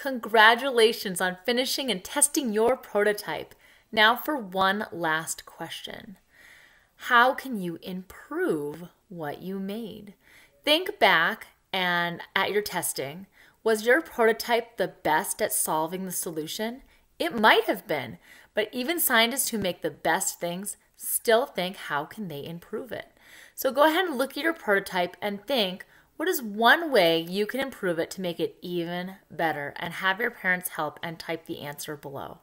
Congratulations on finishing and testing your prototype. Now for one last question. How can you improve what you made? Think back and at your testing. Was your prototype the best at solving the solution? It might have been, but even scientists who make the best things still think how can they improve it? So go ahead and look at your prototype and think what is one way you can improve it to make it even better and have your parents help and type the answer below.